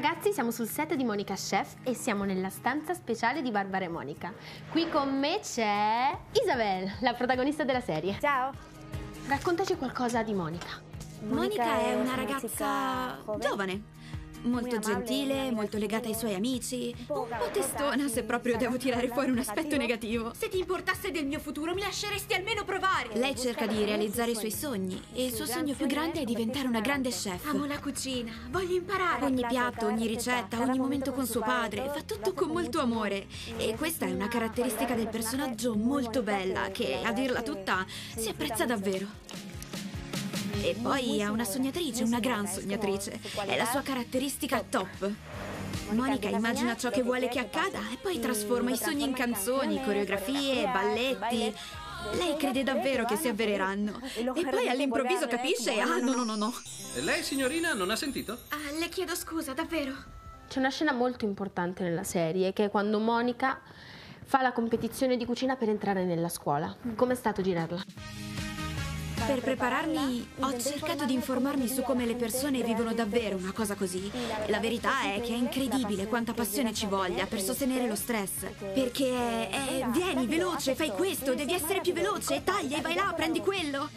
ragazzi, siamo sul set di Monica Chef e siamo nella stanza speciale di Barbara e Monica. Qui con me c'è Isabel, la protagonista della serie. Ciao. Raccontaci qualcosa di Monica. Monica è una ragazza giovane, molto gentile, molto legata ai suoi amici, un po' testona se proprio devo tirare fuori un aspetto negativo. Se ti importasse del mio futuro mi lasceresti almeno provare. Lei cerca di realizzare i suoi sogni e il suo sogno più grande è diventare una grande chef. Amo la cucina, voglio imparare. Ogni piatto, ogni ricetta, ogni momento con suo padre, fa tutto con molto amore. E questa è una caratteristica del personaggio molto bella che, a dirla tutta, si apprezza davvero. E poi è una sognatrice, una gran sognatrice. È la sua caratteristica top. Monica immagina ciò che vuole che accada e poi trasforma i sogni in canzoni, coreografie, balletti. Lei crede davvero che si avvereranno. E poi all'improvviso capisce ah no no no no. E lei, signorina, non ha sentito? Ah, le chiedo scusa, davvero. C'è una scena molto importante nella serie che è quando Monica fa la competizione di cucina per entrare nella scuola. Com'è stato girarla? Per prepararmi ho cercato di informarmi su come le persone vivono davvero una cosa così. La verità è che è incredibile quanta passione ci voglia per sostenere lo stress. Perché è, vieni veloce, fai questo, devi essere più veloce, taglia e vai là, prendi quello.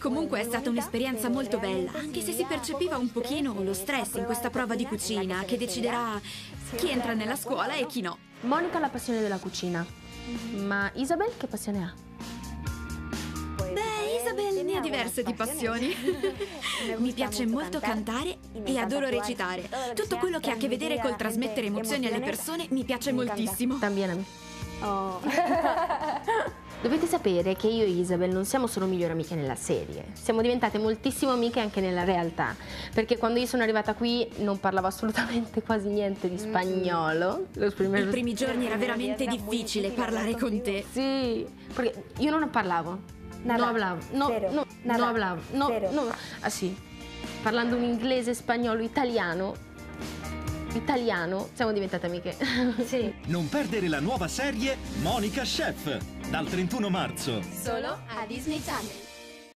Comunque è stata un'esperienza molto bella, anche se si percepiva un pochino lo stress in questa prova di cucina che deciderà chi entra nella scuola e chi no. Monica ha la passione della cucina, ma Isabel che passione ha? Isabel ne ha diverse di passioni. Mi piace molto cantare e adoro recitare. Tutto quello che ha a che vedere col trasmettere emozioni alle persone mi piace moltissimo. También a me. Oh. Dovete sapere che io e Isabel non siamo solo migliori amiche nella serie, siamo diventate moltissimo amiche anche nella realtà, perché quando io sono arrivata qui non parlavo assolutamente quasi niente di spagnolo. Los I primeros- primi giorni era veramente difficile parlare con te. Sí, porque yo no, no parlavo, Nada, no hablavo, no, cero, no, nada, no hablavo, no, cero. no, así, parlando un inglese, spagnolo, italiano, italiano, siamo diventate amiche. Sì. Non perdere la nuova serie Monica Chef dal 31 marzo. Solo a Disney Channel.